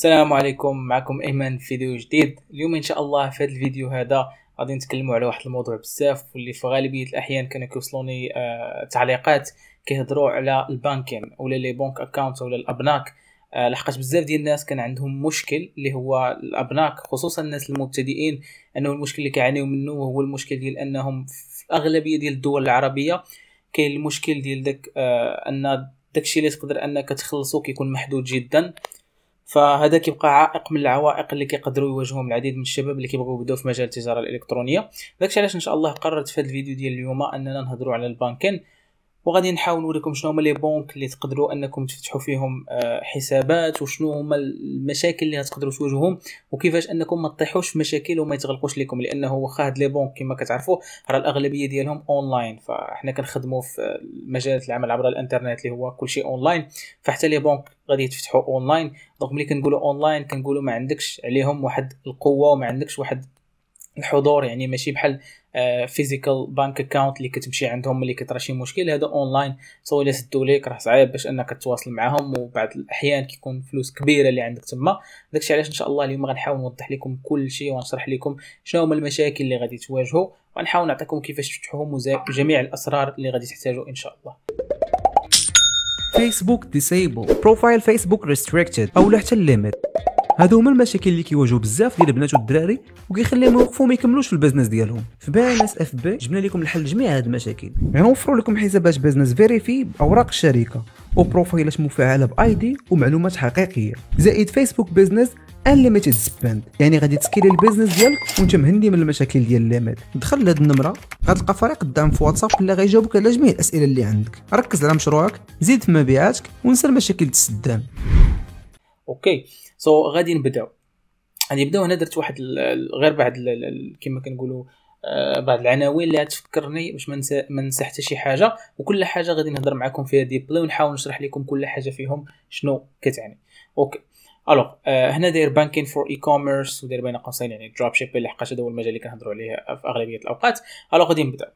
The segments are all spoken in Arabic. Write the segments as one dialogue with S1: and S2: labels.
S1: السلام عليكم معكم أيمن في فيديو جديد. اليوم إن شاء الله في هذا الفيديو هذا غادي نتكلموا على واحد الموضوع بزاف واللي في غالبية الأحيان كانوا كيوصلوني آه تعليقات كيهضروا على ال banking ولا les bank account ولا الأبناك. آه لحقاش بزاف ديال الناس كان عندهم مشكل اللي هو الأبناك خصوصا الناس المبتدئين أنه المشكل اللي كيعانيو منه هو المشكل ديال أنهم في الأغلبية ديال الدول العربية كاين المشكل ديال داك آه أن داكشي اللي تقدر أنك تخلصو كيكون محدود جدا. فهذا كيبقى عائق من العوائق اللي كيقدروا يواجههم العديد من الشباب اللي كيبغيو يبداو في مجال التجارة الإلكترونية. داكشي علاش إن شاء الله قررت في هذا الفيديو ديال اليوم أننا نهضروا على ال banking وغادي نحاول نوريكم شنو هما les banques اللي تقدروا انكم تفتحوا فيهم آه، حسابات وشنو هما المشاكل اللي غتقدروا تواجهوهم وكيفاش انكم ما تطيحوش في مشاكل وما يتغلقوش لكم لأنه واخا هاد les banques كما كتعرفوا راه الاغلبيه ديالهم اونلاين. فاحنا كنخدموا في مجال العمل عبر الانترنت اللي هو كلشي اونلاين فحتى les banques غادي يتفتحوا online. donc ملي كنقولوا اونلاين كنقولوا ما عندكش عليهم واحد القوة وما عندكش واحد الحضور يعني ماشي بحال physical bank account اللي كتمشي عندهم ملي كيطرا شي مشكل. هذا online so الا سدوا ليك راه صعيب باش انك تتواصل معاهم. وبعض الأحيان كيكون فلوس كبيرة اللي عندك تما. داكشي علاش إن شاء الله اليوم غنحاول نوضح لكم كل شيء ونشرح لكم شنو هما المشاكل اللي غادي تواجهوا ونحاول نعطيكم كيفاش تفتحوهم وجميع الأسرار اللي غادي تحتاجوا إن شاء الله.
S2: Facebook disabled profile Facebook restricted أو حتى ال limit هادو هما المشاكل اللي كيواجهوا بزاف ديال البنات والدراري وكيخليهم يوقفوا ما يكملوش في ال business ديالهم. في بانس إف بي جبنا لكم الحل لجميع هاد المشاكل. غنوفروا لكم حسابات business vérifié بأوراق الشركة وبروفايلات مفعلة ب ID ومعلومات حقيقية. زائد Facebook business unlimited spend يعني غادي تسكيلي ال business ديالك وانت مهني من المشاكل ديال ال limit دخل لهاد النمرة غتلقى فريق الدعم في واتساب اللي غيجاوبك على جميع الأسئلة اللي عندك. ركز على مشروعك زيد في مبيعاتك ونسى المشاكل السدان
S1: أوكي. so so, غادي نبدأو. غادي نبداو هنا درت واحد غير بعد كما كنقولوا آه، بعض العناوين اللي تفكرني باش ما ننسى حتى شي حاجة. وكل حاجة غادي نهضر معكم فيها ديبلي ونحاول نشرح لكم كل حاجة فيهم شنو كتعني. أوكي. alors آه هنا داير banking for e-commerce وداير بين قوسين يعني dropshipping لحقاش هذا هو المجال اللي كنهضروا عليه في أغلبية الأوقات. alors غادي نبدأ.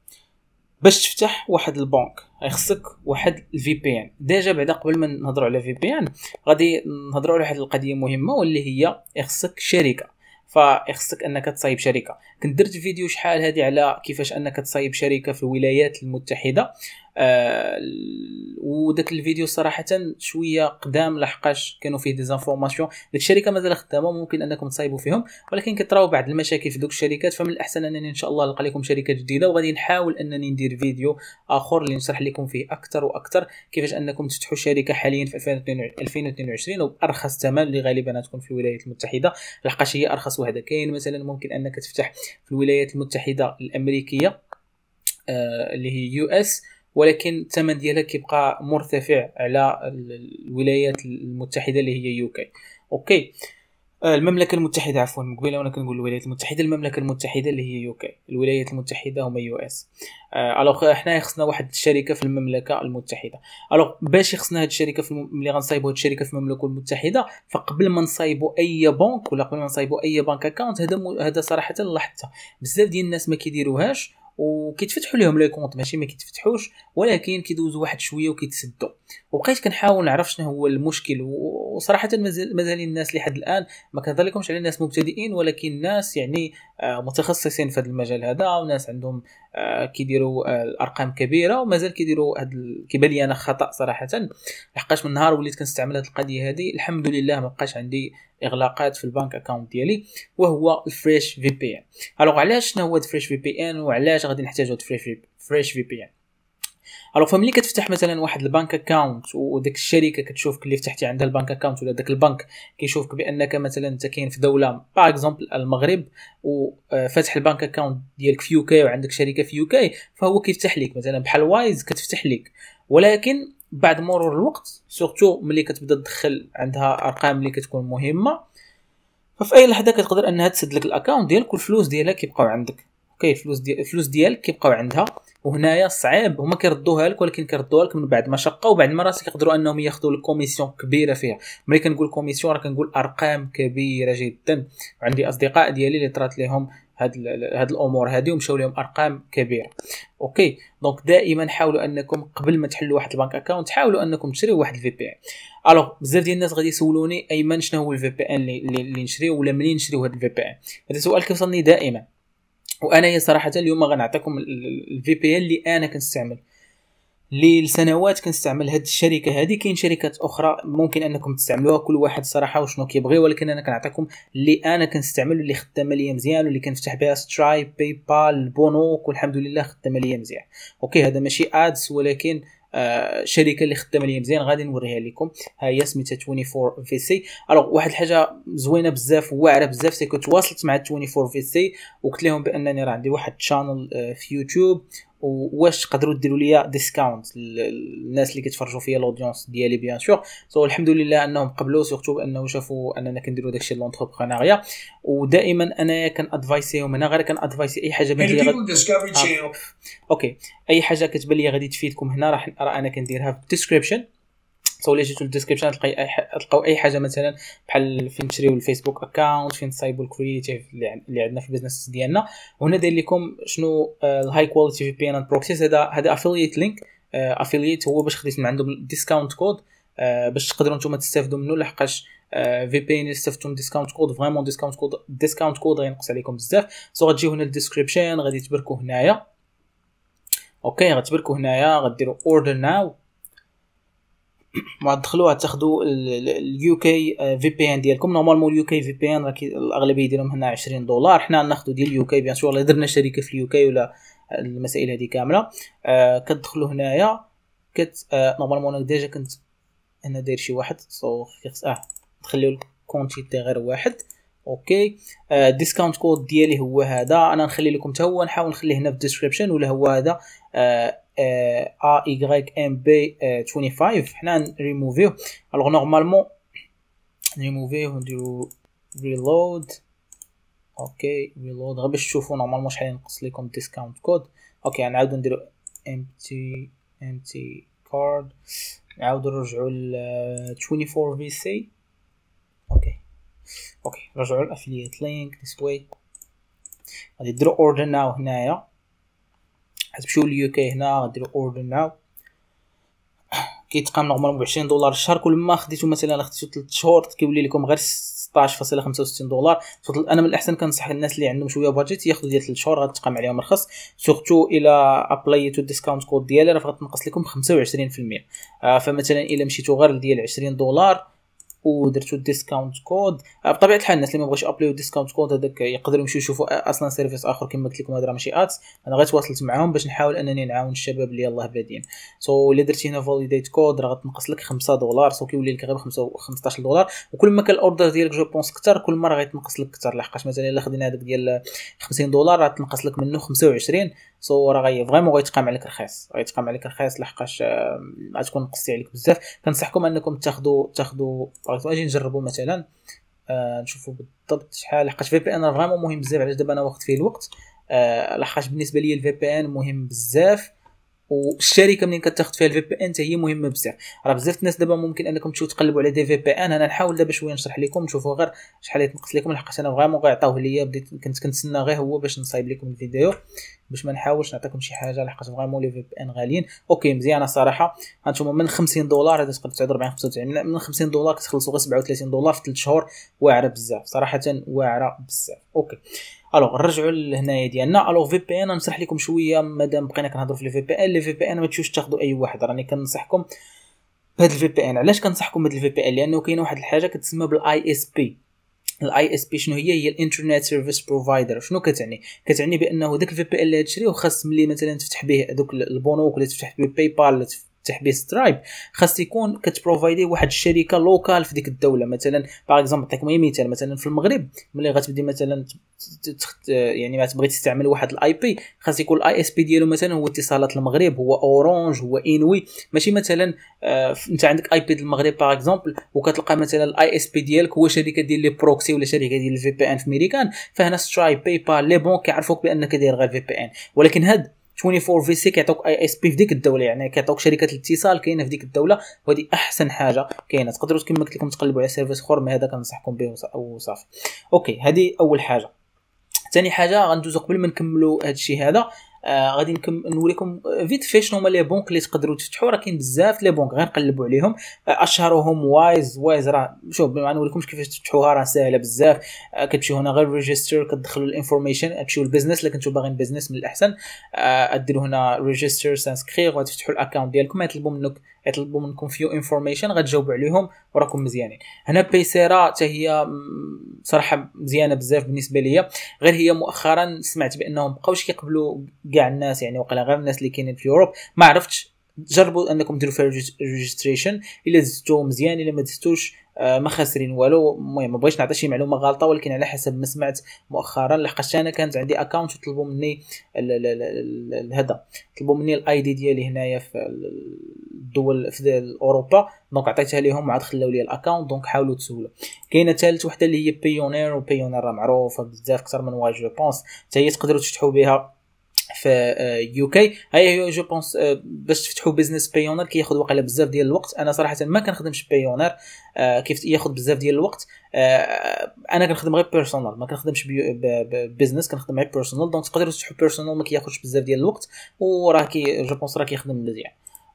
S1: باش تفتح واحد البنك خصك واحد ال VPN déjà بعدا قبل ما نهضروا على VPN غادي نهضروا على واحد القضية مهمة واللي هي خصك شركة. فخصك أنك تصايب شركة. كنت درت فيديو شحال هادي على كيفاش أنك تصايب شركة في الولايات المتحدة. آه وداك الفيديو صراحة شوية قدام لحقاش كانوا فيه des informations ديك الشركة مازال خدامة ممكن أنكم تصايبوا فيهم ولكن كتراو بعض المشاكل في دوك الشركات. فمن الأحسن أنني إن شاء الله نلقى لكم شركة جديدة وغادي نحاول أنني ندير فيديو آخر اللي نشرح لكم فيه أكثر وأكثر كيفاش أنكم تفتحوا شركه حاليا في 2022 وبأرخص ثمن اللي غالبا تكون في الولايات المتحدة. لحقاش هي أرخص وحده كاين. مثلا ممكن أنك تفتح في الولايات المتحدة الأمريكية آه اللي هي US ولكن الثمن ديالها كيبقى مرتفع على الولايات المتحدة اللي هي UK أوكي آه، المملكة المتحدة عفوا قبيله وأنا كنقول الولايات المتحدة المملكة المتحدة اللي هي UK الولايات المتحدة هما US alors حنا خصنا واحد الشركة في المملكة المتحدة. alors باش خصنا هاد الشركة في الم... ملي غنصايبوا هاد الشركة في المملكة المتحدة فقبل ما نصايبوا أي بنك ولا قبل ما نصايبوا أي bank account هذا م... هذا صراحة لاحظتها بزاف ديال الناس ما كيديروهاش وكيتفتحوا لهم لي كونط ماشي؟ ما كيتفتحوش ولكن كيدوزوا واحد شوية وكيتسدوا وبقيت كنحاول نعرف شنو هو المشكل وصراحة مازال الناس لحد الآن ما كنهضر لكمش على ناس مبتدئين ولكن ناس يعني آه، متخصصين في هذا المجال هذا وناس عندهم آه، كيديروا آه، ارقام كبيرة ومازال كيديروا هذا كيبان لي أنا خطأ صراحة. لحقاش من نهار وليت كنستعمل هذه القضية هذه الحمد لله ما بقاش عندي إغلاقات في ال bank account ديالي وهو ال fresh VPN. alors علاش شنو هو ال fresh VPN وعلاش غادي نحتاجو fresh VPN؟ alors فملي كتفتح مثلا واحد ال bank account وديك الشركة كتشوفك اللي فتحتي عندها ال bank account ولا داك البنك كيشوفك بأنك مثلا أنت كاين في دولة par exemple المغرب وفاتح ال bank account ديالك في UK وعندك شركة في UK فهو كيفتح لك مثلا بحال Wise كتفتح لك ولكن بعد مرور الوقت surtout ملي كتبدا تدخل عندها أرقام اللي كتكون مهمة ففي أي لحظة كتقدر أنها تسد لك ال account ديالك والفلوس ديالها كيبقاو عندك. أوكي الفلوس ديال الفلوس ديالك كيبقاو عندها وهنايا صعيب هما كيردوها لك ولكن كيردوها لك من بعد مشقه وبعد المرات كيقدروا أنهم ياخذوا لك commission كبيرة فيها. ملي كنقول commission راه كنقول أرقام كبيرة جدا. وعندي أصدقاء ديالي اللي طرات لهم هاد هاد الأمور هادي ومشاو لهم أرقام كبيرة. أوكي donc دائما حاولوا أنكم قبل ما تحلوا واحد ال bank account حاولوا أنكم تشريو واحد ال VPN alors بزاف ديال الناس غادي يسولوني أيمن شنو هو ال VPN اللي نشريو ولا منين نشريو هاد ال VPN هذا سؤال كيوصلني دائما. وأنا صراحة اليوم غنعطيكم ال VPN اللي أنا كنستعمل. لسنوات كنستعمل. هذه الشركة هذه كاين شركات أخرى ممكن أنكم تستعملوها كل واحد صراحة وشنو كيبغي ولكن أنا كنعطيكم اللي أنا كنستعمل اللي خدامة ليا مزيان واللي كنفتح بها Stripe PayPal بونوك والحمد لله خدامة ليا مزيان. OK هذا ماشي ads ولكن آه شركة اللي خدامة ليا مزيان غادي نوريها لكم. ها هي سميتها 24 في سي alors واحد الحاجة زوينة بزاف وواعرة بزاف سي تواصلت مع 24 في سي وقلت لهم بأنني راه عندي واحد channel آه في يوتيوب واش تقدروا ديروا لي discount الناس اللي كيتفرجوا فيا l'audience ديالي bien sûr so الحمد لله انهم قبلوا surtout انه شافوا اننا كنديروا داكشي l'entrepreneuriat ودائما أنا كان advise يهم هنا غير كان advise ي أي حاجة بان لي غد... OK. أي حاجة كتبان لي غادي تفيدكم هنا راح أنا كنديرها في ال description so جيتو لل description تلقاي أي تلقاو أي حاجة مثلا بحال فين تشريو الفيسبوك account فين تصايبوا ال creative اللي عندنا في ال business ديالنا. وهنا داير لكم شنو ال high quality VPN proxies هذا هذا affiliate link affiliate هو باش خديت من عندهم discount code باش تقدروا نتوما تستافدوا منه لحقاش VPN استفدتوا discount code vraiment discount code discount code غينقص عليكم بزاف. so غتجيو هنا لل description غادي تبركوا هنايا. OK غتبركوا هنايا غديروا order now تدخلوها تاخذوا ال UK VPN ديالكم. normalement ال UK VPN الأغلبية ديالهم هنا 20 دولار. حنا ناخذوا ديال ال UK bien sûr درنا شركة في ال UK ولا المسائل هذه كاملة. آه كتدخلوا هنايا كت آه normalement أنا déjà كنت أنا داير شي واحد. so خص آه تخليو ال quantity غير واحد. OK discount code ديالي هو هذا. أنا نخلي لكم حتى هو نحاول نخليه هنا في ال description ولا هو هذا. آه ا y ام بي 25 حنا ريموفيو الوغ نورمالمون ريموفيو ونديرو ريلود أوكي ريلود غير باش تشوفوا نورمالمون شحال ينقص لكم ديسكاونت كود أوكي نعاودو نديرو empty empty card. نعاودو نرجعو ل 24 في سي أوكي أوكي رجعو الافلييت لينك ذيس واي غادي ديرو order now هنايا. غتمشيو لل UK هنا غديروا order now كيتقام normalement ب 20 دولار الشهر كل ما خديتو مثلا خديتو 3 شهور كيولي لكم غير 16.65 دولار. أنا من الأحسن كنصح الناس اللي عندهم شوية budget ياخذوا ديال 3 شهور غتقام عليهم رخص. surtout إلى apply تو ال discount code ديالي راه غتنقص لكم 25% آه فمثلا إلا مشيتو غير ديال 20 دولار ودرتو discount code بطبيعة الحال الناس اللي ما بغاوش apply يو discount code هذاك يقدروا يمشيو يشوفوا أصلا service آخر كما قلت لكم هذا ماشي ads أنا غير تواصلت معاهم باش نحاول أنني نعاون الشباب اللي يلاه بادين so, الا درتي هنا validate code راه غتنقص لك 5 دولار. so, كيولي لك غير 15 دولار. وكل ما كان ال order ديالك je pense كثر كل مرة غيتنقص لك كثر لحقاش مثلا إلا خدينا هذاك ديال 50 دولار راه تنقص لك منه 25 so راه vraiment غيتقام عليك رخيص غيتقام عليك رخيص لحقاش غتكون نقصتي عليك بزاف. كنصحكم أنكم تاخذوا تاخذوا أجي نجربوا مثلا. آه نشوفوا بالضبط شحال. لحقاش VPN vraiment مهم بزاف علاش دابا أنا وقت فيه الوقت. آه لحقاش بالنسبة لي ال VPN مهم بزاف. والشركة منين كتاخذ فيها ال VPN هي مهمة بزاف. راه بزاف الناس دابا ممكن أنكم تمشيو تقلبوا على des VPN أنا نحاول دابا شوية نشرح لكم تشوفوا غير شحال يتنقص لكم. لحقاش أنا vraiment غيعطيوه ليا بديت كنت كنتسنى غير هو باش نصايب لكم الفيديو باش ما نحاولش نعطيكم شي حاجة. لحقاش vraiment les VPN غاليين. أوكي مزيانة صراحة. هانتوما من 50 دولار هذا تقدر تعود 40 95 من 50 دولار كتخلصوا غير 37 دولار في 3 شهور واعرة بزاف. صراحة واعرة بزاف. OK. alors نرجعوا لهنايا ديالنا. alors VPN نشرح لكم شوية. مادام بقينا كنهضروا في لي في بي ان لي في بي ان ما تمشيوش تاخذوا أي واحد. راني كنصحكم بهاد ال VPN علاش كنصحكم بهاد ال VPN لأنه كاينة واحد الحاجة كتسمى بال ISP ال ISP شنو هي؟ هي ال internet service provider. شنو كتعني؟ كتعني بأنه داك ال VPN اللي تشريه خاص ملي مثلا تفتح به دوك البونوك ولا تفتح به باي بال به سترايب. خاص يكون كت provide ي واحد الشركة local في ديك الدولة. مثلا par exemple نعطيكم مثال مثلا في المغرب ملي غتبدي مثلا يعني ما تبغي تستعمل واحد ال IP خاص يكون ال ISP ديالو مثلا هو اتصالات المغرب هو اورانج هو انوي ماشي مثلا آه انت عندك IP المغرب par exemple وكتلقى مثلا ال ISP ديالك هو شركة ديال les proxies ولا شركة ديال ال VPN في ميريكان فهنا سترايب باي بال les banques كيعرفوك بأنك داير غير VPN ولكن هاد 24 في 6 كيعطوك ISP في ديك الدولة يعني كيعطوك شركه الاتصال كاينة في ديك الدولة وهذه أحسن حاجة كاينة. تقدروا كما قلت لكم تقلبوا على service اخر mais هذا كنصحكم به وصافي. OK هذه أول حاجة. ثاني حاجة غندوزو قبل ما نكملوا هذا الشيء هذا. آه غادي نوريكم vite fait شنو هما les banques اللي تقدروا تفتحوا راه كاين بزاف les banques غير قلبوا عليهم. آه أشهرهم وايز وايز راه شوف ما نوريكمش كيفاش تفتحوها راه ساهلة بزاف. آه كتمشيو هنا غير register كتدخلوا ال information تمشيو لل business الا كنتو باغيين business من الأحسن. آه ديروا هنا register s'inscrire وتفتحوا ال account ديالكم. يطلبوا منك يطلبوا منكم few information غتجاوبوا عليهم وراكم مزيانين. هنا Paysera حتى هي صراحة مزيانة بزاف بالنسبة ليا. غير هي مؤخرا سمعت بأنهم بقاوش كيقبلوا كاع الناس يعني وقيلا غير الناس اللي كاينين في Europe. ما عرفتش جربوا أنكم ديروا فيها registration إلا دزتو مزيان إلا ما آه، ما خاسرين والو. المهم ما بغيتش نعطي شي معلومة غلطة ولكن على حسب ما سمعت مؤخرا لحقاش أنا كانت عندي account وطلبوا مني هذا طلبوا مني ال ID ديالي هنايا في الدول في أوروبا. donc عطيتها لهم وعاد خلاو لي ال account donc حاولوا تسولوا كاينة ثالث وحدة اللي هي بيونير وبيونير معروفة بزاف أكثر من واحد je pense حتى هي تقدروا تفتحوا بها. في UK هاي je pense باش تفتحوا business بايونر كياخذ وقيله بزاف ديال الوقت. أنا صراحة ما كنخدمش بايونر آه، كيف ياخذ بزاف ديال الوقت. آه، أنا كنخدم غير personal ما كنخدمش business كنخدم غير personal donc تقدروا تفتحوا personal ما كياخذش بزاف ديال الوقت. وراه كي je pense راه كيخدم مزيان.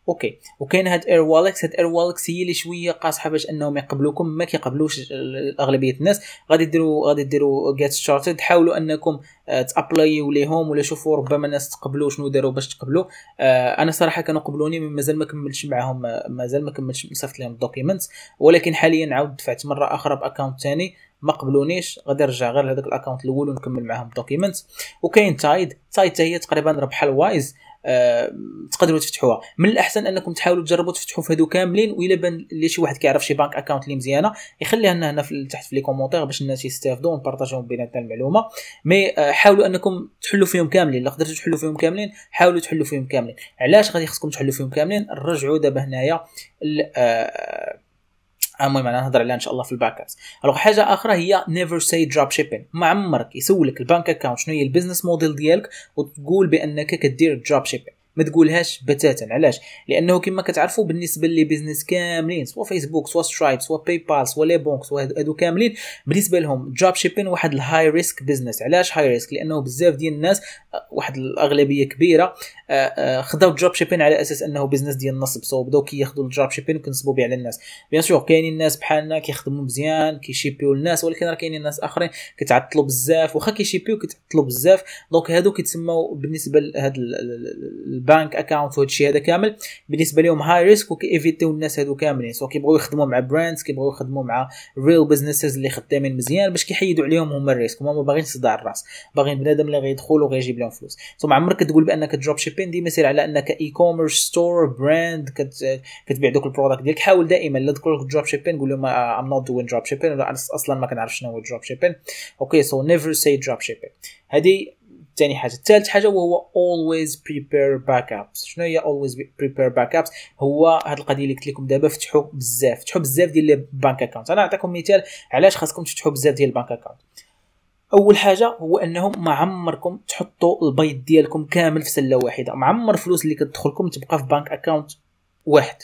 S1: okay. وكاين هاد Airwallex هاد Airwallex هي اللي شوية قاصحة باش إنهم يقبلوكم ما كيقبلوش أغلبية الناس. غادي ديروا غادي ديروا get started حاولوا إنكم آه، t'applyو ليهم ولا شوفوا ربما الناس تقبلوا شنو داروا باش تقبلوا. آه، أنا صراحة كانوا قبلوني مازال ما كملتش معاهم مازال ما كملتش صيفط لهم ال documents ولكن حاليا عاود دفعت مرة أخرى ب account ثاني ما قبلونيش. غادي نرجع غير لهذاك ال account الأول ونكمل معاهم ال documents وكاين Tide. Tide هي تقريبا بحال Wise تقدروا تفتحوها. من الأحسن أنكم تحاولوا تجربوا تفتحوا في هذو كاملين وإلا بان لي شي واحد كيعرف شي bank account اللي مزيانة يخليها لنا هنا في تحت في les commentaires باش الناس يستافدوا ون partageيو بيناتنا المعلومة. mais أه حاولوا أنكم تحلوا فيهم كاملين. إلا قدرتوا تحلوا فيهم كاملين حاولوا تحلوا فيهم كاملين. علاش غادي خصكم تحلوا فيهم كاملين؟ رجعوا دابا هنايا أه المهم أنا نهضر عليها إن شاء الله في الباك alors حاجة أخرى هي never say dropshipping ما عمرك يسولك ال bank account شنو هي ال business model ديالك وتقول بأنك كدير dropshipping ما تقولهاش بتاتا. علاش؟ لأنه كما كتعرفوا بالنسبة les business كاملين سواء فيسبوك سواء Stripe سواء PayPal سواء les banques سواء هادو كاملين بالنسبة لهم dropshipping واحد ال high risk business علاش high risk لأنه بزاف ديال الناس واحد الأغلبية كبيرة آه، آه، خداو dropshipping على أساس أنه business ديال النصب. so بداو كياخذوا ال dropshipping وكنصبوا به على الناس. bien sûr كاينين الناس بحالنا كيخدموا مزيان كي shipيو الناس ولكن راه كاينين ناس آخرين كيتعطلوا بزاف واخا كي shipيو كيتعطلوا بزاف. donc هادو كيتسموا بالنسبة لهاد ال bank account وهذا الشيء هذا كامل. بالنسبة لهم high risk وكي éviteيو الناس هادو كاملين. so كيبغيو يخدموا مع brands كيبغيو يخدموا مع real businesses اللي خدامين مزيان باش كيحيدوا عليهم هما الريسك هما ما باغيين صداع الرأس. باغيين بنادم اللي غيدخل وغيجيب لهم فلوس. so ما عمرك تقول بأنك dropshipping ديما سير على أنك e-commerce store brand كتبيع دوك ال product ديالك. حاول دائما لا تقول dropshipping قول لهم I'm not doing dropshipping ولا أصلا ما كنعرف شنو هو dropshipping okay so never say dropshipping هذه ثاني حاجة. ثالث حاجة وهو always prepare backups. شنو هي always prepare backups هو هاد القضية اللي قلت لكم دابا فتحوا بزاف. فتحوا بزاف ديال ال bank account أنا نعطيكم مثال علاش خاصكم تفتحوا بزاف ديال ال bank account أول حاجة هو أنهم ما عمركم تحطوا البيض ديالكم كامل في سلة واحدة. ما عمر الفلوس اللي كتدخلكم تبقى في bank account واحد.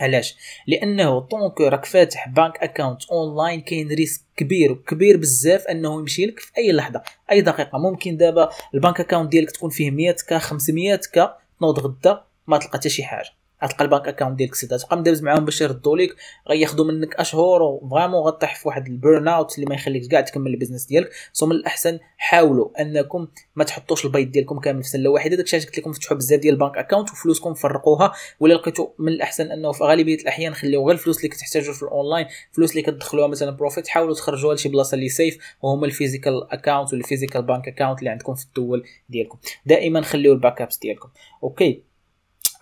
S1: علاش؟ لأنه donc راك فاتح bank account online كاين risque كبير كبير بزاف أنه يمشي لك في أي لحظة أي دقيقة. ممكن دابا ال bank account ديالك تكون فيه 100 k 500 k تنوض غدا ما تلقى حتى شي حاجة. غتلقى ال bank account ديالك سيدة. تبقى مدابز معاهم باش يردوا لك غياخذوا منك أشهر و vraiment غطيح في واحد ال burnout اللي ما يخليكش كاع تكمل ال business ديالك. so من الأحسن حاولوا أنكم ما تحطوش البيض ديالكم كامل في سلة واحدة. داكشي علاش قلت لكم فتحوا بزاف ديال ال bank account وفلوسكم فرقوها. ولا لقيتوا من الأحسن أنه في غالبية الأحيان خليو غير الفلوس اللي كتحتاجوا في الاونلاين الفلوس اللي كتدخلوها مثلا profit حاولوا تخرجوها لشي بلاصة اللي safe وهما ال physical account وال physical bank account اللي عندكم في الدول ديالكم. دائما خليو ال backups ديالكم. okay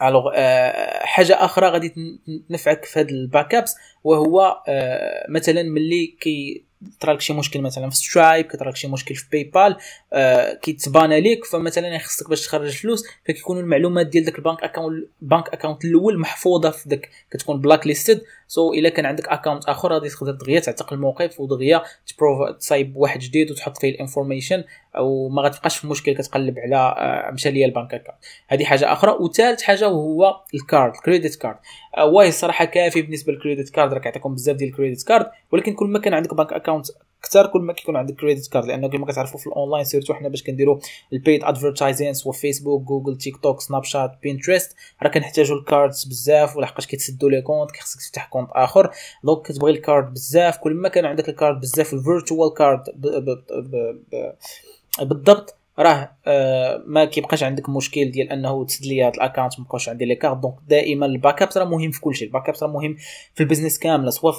S1: alors آه حاجة أخرى غادي تنفعك في هذا ال backups وهو آه مثلا ملي كي طرالك شي مشكل مثلا في Stripe كطرالك شي مشكل في PayPal آه كيتبان ليك فمثلا خصك باش تخرج فلوس فكيكونوا المعلومات ديال داك ال bank account ال bank account الأول محفوظة في داك كتكون blacklisted so so إلا كان عندك account آخر غادي تقدر دغيا تعتق الموقف ودغيا تصايب واحد جديد وتحط فيه ال information أو ما غتبقاش في مشكل كتقلب على آه مشى ليا ال bank account هذه حاجة آخرى. وثالث حاجة وهو ال card ال credit card آه واي الصراحه كافي بالنسبة لل credit card راك يعطيكم بزاف ديال ال credit card ولكن كل ما كان عندك bank account أكثر كل ما كيكون عندك credit card لأنه كما كتعرفوا في ال online surtout حنا باش كنديروا ال paid advertising سوا Facebook Google TikTok Snapchat Pinterest راه كنحتاجوا ال cards بزاف ولحقاش كيتسدوا les comptes خصك تفتح compte آخر. donc كتبغي ال card بزاف كل ما كان عندك ال card بزاف ال virtual card بالضبط راه آه ما كيبقاش عندك مشكل ديال انه تسد لي ال account مابقاوش عندي les cartes. donc دائما ال backup راه مهم في كلشي. ال backup راه مهم في ال business كامله سواء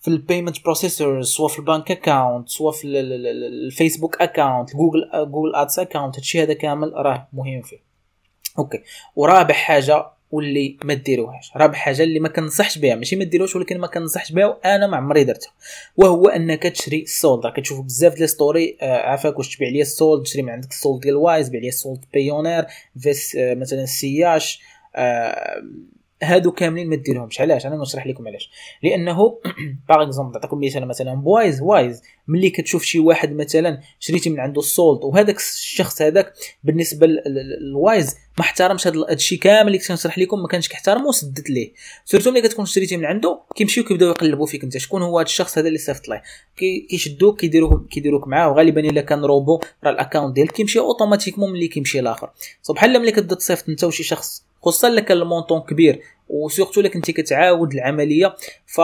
S1: في ال payment processor سواء في ال bank account سواء في ال Facebook account Google Google Ads account هادشي هذا كامل راه مهم فيه. okay. ورابع حاجة واللي ما ديروهاش. رابع حاجة اللي ما كنصحش بها. ماشي ما ديروهاش ولكن ما كنصحش بها وأنا ما عمري درتها. وهو أنك تشري ال solde راك كتشوف بزاف ديال story آه عافاك واش تبيع لي ال solde تشري من عندك ال solde ديال Wise بيع لي السولد Payoneer فيس آه مثلا سياش آه هادو كاملين ما ديرهمش. علاش؟ أنا نشرح لكم علاش. لأنه par exemple نعطيكم مثال مثلا ب Wise Wise ملي كتشوف شي واحد مثلا شريتي من عنده ال solde وهذاك الشخص هذاك بالنسبة لل Wise ما احترمش هذا الشيء كامل اللي كنشرح لكم ما كانش كيحترمو وسدت ليه. surtout ملي كتكون شريتي من عنده كيمشيو كيبداو يقلبوا فيك أنت. شكون هو هذا الشخص هذا اللي صيفط ليه؟ كيشدوك كيديروك كيديروك معاه وغالبا إلا كان روبو راه ال account ديالك كيمشي automatiquement ملي كيمشي الآخر so بحال ملي كتبدا تصيفط أنت وشي شخص خصوصا الا كان ال montant كبير و surtout الا كنتي كتعاود العملية. ف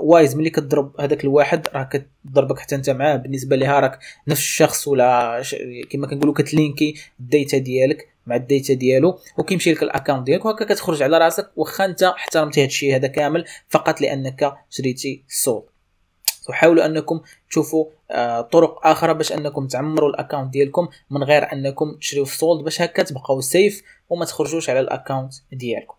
S1: Wise ملي كتضرب هذاك الواحد راه كتضربك حتى انت معاه. بالنسبة لها راك نفس الشخص ولا كما كنقولوا كت linkي ال data ديالك مع ال data ديالو وكيمشي لك ال account ديالك وهكا كتخرج على راسك. واخا انت احترمتي هذا الشيء هذا كامل فقط لأنك شريتي ال solde وحاولوا أنكم تشوفوا آه طرق أخرى باش أنكم تعمروا ال account ديالكم من غير أنكم تشريو ال solde باش هكا تبقاو safe وما تخرجوش على ال account ديالكم.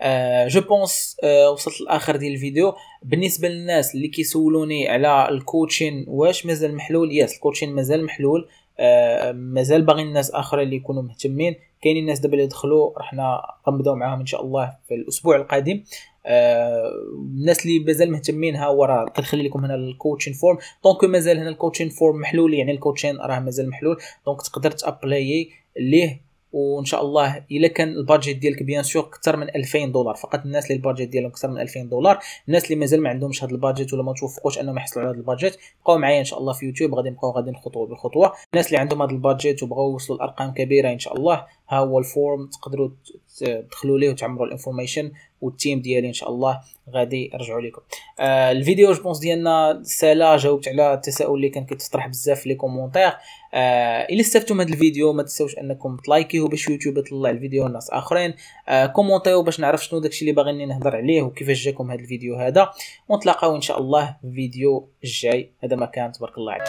S1: آه je pense آه وصلت لاخر ديال الفيديو. بالنسبة للناس اللي كيسولوني على ال coaching واش مازال محلول؟ yes ال coaching مازال محلول. آه مازال باغي الناس آخرين اللي يكونوا مهتمين. كاينين الناس دابا اللي دخلوا رحنا غنبداو معاهم إن شاء الله في الأسبوع القادم. آه الناس اللي مازال مهتمين ها هو راه كنخلي لكم هنا ال coaching form. donc مازال هنا ال coaching form محلول يعني ال coaching راه مازال محلول. donc تقدر ت apply ليه وإن شاء الله إلا كان ال budget ديالك bien sûr أكثر من 2000 دولار. فقط الناس اللي ال budget ديالهم أكثر من 2000 دولار الناس اللي مازال ما عندهمش هذا ال budget ولا ما توفقوش أنهم يحصلوا على هذا ال budget بقاو معايا إن شاء الله في يوتيوب غادي نبقاو غادي خطوه بخطوة. الناس اللي عندهم هذا ال budget وبغاو يوصلوا لأرقام كبيرة إن شاء الله ها هو ال form تقدروا تدخلوا ليه وتعمروا ال information وال team ديالي إن شاء الله غادي يرجعوا لكم. آه الفيديو je pense ديالنا سالا جاوبت على التساؤل اللي كان كيتطرح بزاف في les commentaires. آه استفدتوا من هذا الفيديو ما تنساوش أنكم ت like يو باش يوتيوب يطلع الفيديو لناس آخرين. آه commentيو باش نعرف شنو داكشي اللي باغيني نهضر عليه وكيفاش جاكم هذا الفيديو هذا. ونتلاقاو إن شاء الله في الفيديو الجاي هذا ما كان تبارك الله عليك.